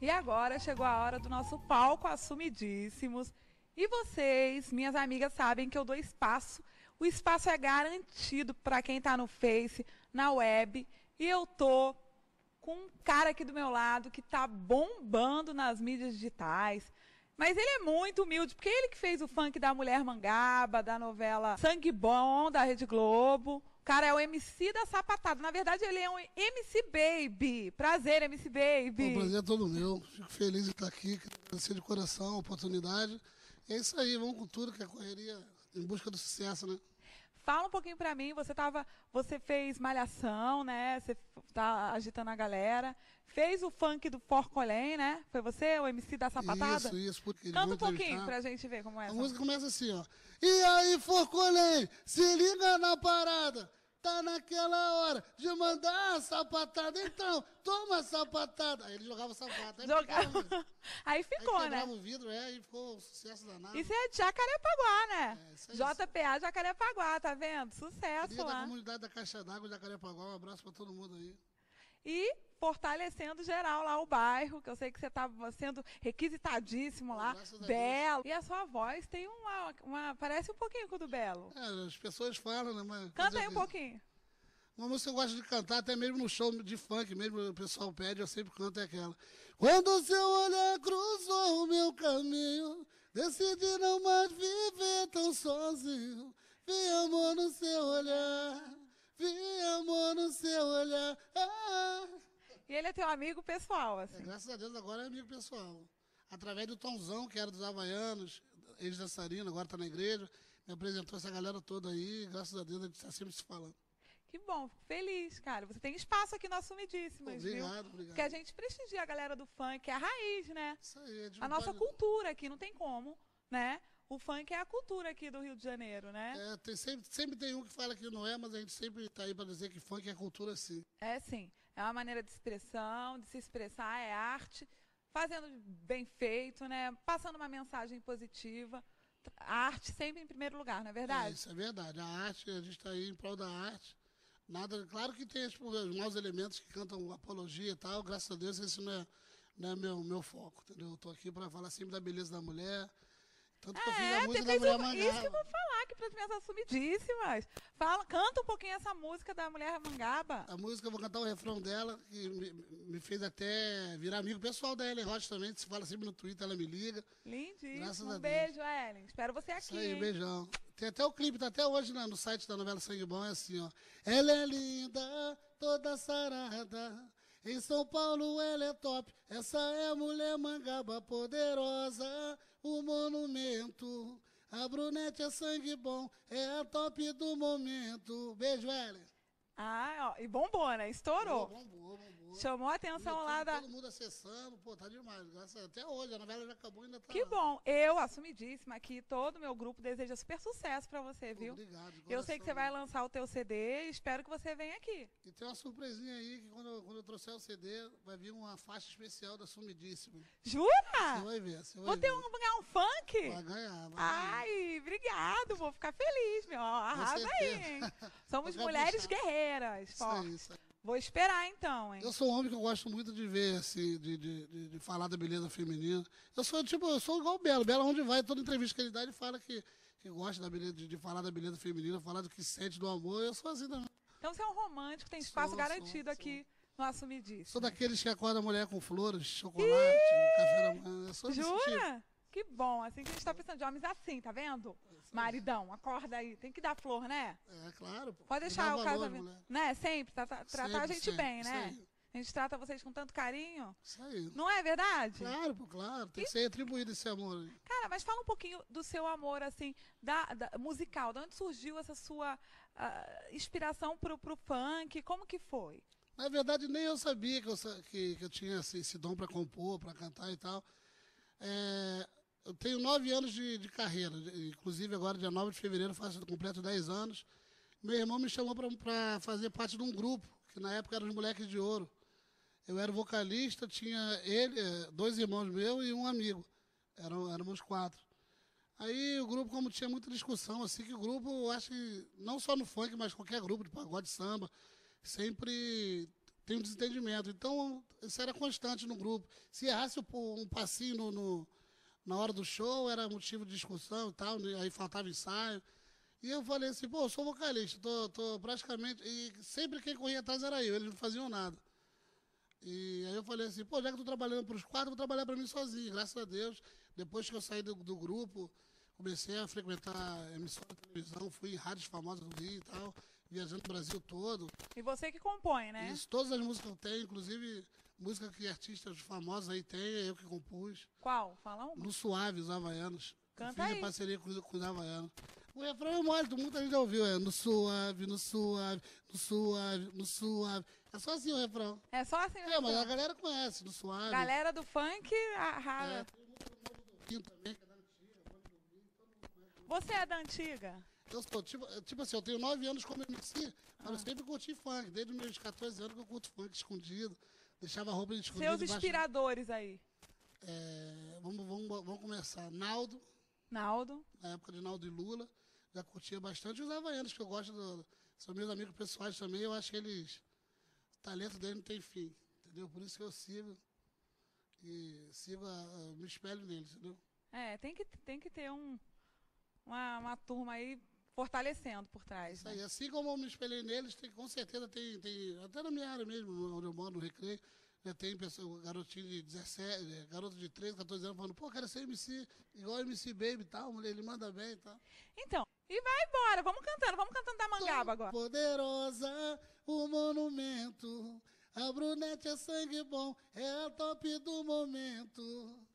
E agora chegou a hora do nosso palco assumidíssimos. E vocês, minhas amigas, sabem que eu dou espaço. O espaço é garantido para quem está no Face, na web. E eu tô com um cara aqui do meu lado que está bombando nas mídias digitais. Mas ele é muito humilde, porque ele que fez o funk da Mulher Mangaba, da novela Sangue Bom, da Rede Globo. O cara é o MC da Sapatada. Na verdade, ele é um MC Baby. Prazer, MC Baby. O prazer é todo meu. Fico feliz de estar aqui, agradecer de coração a oportunidade. É isso aí, vamos com tudo, que é correria em busca do sucesso, né? Fala um pouquinho pra mim, você tava, você fez malhação, né? Você tá agitando a galera. Fez o funk do Forcolém, né? Foi você, o MC da Sapatada? Isso, isso, porque Canta um pouquinho pra gente ver como é. A música começa assim, ó. E aí, Forcolém, se liga na parada. Tá naquela hora de mandar a sapatada. Então, toma a sapatada. Aí ele jogava sapato. Aí, Jogava... aí ficou, aí né? o vidro, é, aí ficou um sucesso danado. Isso é de Jacarepaguá, né? É, isso é JPA Jacarepaguá, tá vendo? Sucesso Queria lá. da comunidade da Caixa d'Água de Jacarepaguá, um abraço pra todo mundo aí. E fortalecendo geral lá o bairro, que eu sei que você estava sendo requisitadíssimo lá. Graças Belo. E a sua voz tem uma, uma. Parece um pouquinho com o do Belo. É, as pessoas falam, né? Mas Canta aí um pouquinho. Uma música que eu gosto de cantar, até mesmo no show de funk, mesmo o pessoal pede, eu sempre canto é aquela. Quando seu olhar cruzou o meu caminho, decidi não mais viver tão sozinho. Ele é teu amigo pessoal, É, assim. graças a Deus agora é amigo pessoal. Através do Tomzão, que era dos Havaianos, ex-dançarino, agora está na igreja, me apresentou essa galera toda aí, graças a Deus a gente está sempre se falando. Que bom, fico feliz, cara. Você tem espaço aqui no Assumidíssimas, viu? Obrigado, obrigado. Porque a gente prestigia a galera do funk, é a raiz, né? Isso aí, a gente A nossa cultura aqui, não tem como, né? O funk é a cultura aqui do Rio de Janeiro, né? É, tem, sempre, sempre tem um que fala que não é, mas a gente sempre está aí para dizer que funk é cultura sim. É sim, é uma maneira de expressão, de se expressar, é arte, fazendo bem feito, né? Passando uma mensagem positiva. A arte sempre em primeiro lugar, não é verdade? isso é verdade. A arte, a gente está aí em prol da arte. Nada, claro que tem tipo, os maus elementos que cantam apologia e tal, graças a Deus esse não é, não é meu, meu foco, entendeu? Eu tô aqui para falar sempre da beleza da mulher. Tanto que eu fiz É, a música da Mulher isso que eu vou falar aqui para as minhas assumidíssimas. Fala, canta um pouquinho essa música da Mulher Mangaba. A música, eu vou cantar o refrão dela, que me, me fez até virar amigo pessoal da Ellen Rocha também. Se fala sempre no Twitter, ela me liga. Graças Lindíssimo. a Um Deus. beijo, Ellen. Espero você aqui. Isso aí, hein? beijão. Tem até o clipe, tá até hoje né, no site da novela Sangue Bom, é assim, ó. Ela é linda, toda sarada. Em São Paulo ela é top. Essa é a mulher mangaba poderosa, o monumento. A brunete é sangue bom, é a top do momento. Beijo, Ellen. Ah, ó, e bombou, né? Estourou. Bombou, bombou. Chamou a atenção lá da. Todo mundo acessando, pô, tá demais. Graças. Até hoje, a novela já acabou ainda tá. Que bom. Eu, assumidíssima aqui, todo o meu grupo deseja super sucesso pra você, viu? Obrigado, Eu sei que você vai lançar o teu CD e espero que você venha aqui. E tem uma surpresinha aí, que quando eu, quando eu trouxer o CD, vai vir uma faixa especial da Sumidíssima. Você Jura? vai ver, você vai Vou ver. ter um, ganhar um funk? Vai ganhar, vai ganhar. Ai, obrigado, vou ficar feliz, meu. Arrasa aí, hein? Somos mulheres Isso aí, isso aí. Vou esperar então, hein? Eu sou um homem que eu gosto muito de ver, assim, de, de, de, de falar da beleza feminina. Eu sou, tipo, eu sou igual o Belo. Belo, onde vai, toda entrevista que ele dá, ele fala que, que gosta da beleza, de, de falar da beleza feminina, falar do que sente, do amor. Eu sou assim também. Então você é um romântico, tem espaço Sou, garantido sou, aqui no Assumidíssimo. Sou daqueles que acordam a mulher com flores, chocolate, café da manhã. Eu sou desse tipo. Jura? Que bom, assim que a gente tá precisando de homens assim, tá vendo? Maridão, acorda aí. Tem que dar flor, né? É, claro. Pô. Pode deixar o casamento. mulher. Né? Sempre, trata- tratar a Sempre, gente sempre, bem, né? aí. A gente trata vocês com tanto carinho. Isso aí. Não é verdade? Claro, pô, claro. Tem que ser retribuído esse amor. Cara, mas fala um pouquinho do seu amor, assim, da, da- musical. De onde surgiu essa sua ah, inspiração pro, pro funk? Como que foi? Na verdade, nem eu sabia que eu, que, que eu tinha esse, esse dom para compor, para cantar e tal. É, eu tenho nove anos de, de carreira, inclusive agora, dia 9 de fevereiro, faço completo 10 anos. Meu irmão me chamou para fazer parte de um grupo, que na época eram os Moleques de Ouro. Eu era vocalista, tinha ele, eh, dois irmãos meus e um amigo. Eram, éramos quatro. Aí o grupo, como tinha muita discussão, assim, que o grupo, eu acho que, não só no funk, mas qualquer grupo de pagode samba, sempre tem um desentendimento. Então, isso era constante no grupo. Se errasse um passinho no, no, na hora do show, era motivo de discussão e tal, né? aí faltava ensaio. E eu falei assim, pô, eu sou vocalista, tô, tô praticamente. E sempre quem corria atrás era eu, eles não faziam nada. E aí eu falei assim, pô, já que eu tô trabalhando para os quatro, vou trabalhar para mim sozinho. Graças a Deus, depois que eu saí do, do grupo, comecei a frequentar emissora de televisão, fui em rádios famosas do Rio e tal, viajando o Brasil todo. E você que compõe, né? Isso, todas as músicas que eu tenho, inclusive música que artistas famosos aí têm, é eu que compus. Qual? Fala uma. No Suave, os Havaianos. Canta Fiz aí. parceria com, com os Havaianos. O refrão é mole, todo mundo já ouviu. É no suave, no suave, no suave, no suave. É só assim o refrão. É só assim. É, mas a galera conhece, no suave. Galera do funk, arrasa. É, do do também, é do. Você é da antiga? Eu sou, tipo, tipo assim, eu tenho nove anos como MC, mas eu sempre curti funk. Desde os meus 14 anos que eu curto funk escondido. Deixava a roupa escondida. Seus debaixo- inspiradores aí. É, vamos, vamos, vamos começar. Naldo, Naldo. na época de Naldo e Lula. Já curtia bastante. Os havaianos, que eu gosto, do, são meus amigos pessoais também. Eu acho que eles. O talento deles não tem fim. Entendeu? Por isso que eu sigo. E sigo, a, a- me espelho neles, entendeu? É, tem que, tem que ter um, uma, uma turma aí fortalecendo por trás. Isso né? aí. Assim como eu me espelhei neles, tem, com certeza tem, tem. Até na minha área mesmo, onde eu moro, no Recreio, já tem pessoa, garotinho de 17, eh, garoto de 13, 14 anos falando, pô, quero ser MC, igual MC Baby e tal, mulher, ele manda bem e tal. Então, e vai embora. Vamos cantando, vamos cantando da mangaba agora. Poderosa, o monumento. A brunete é sangue bom, é a top do momento.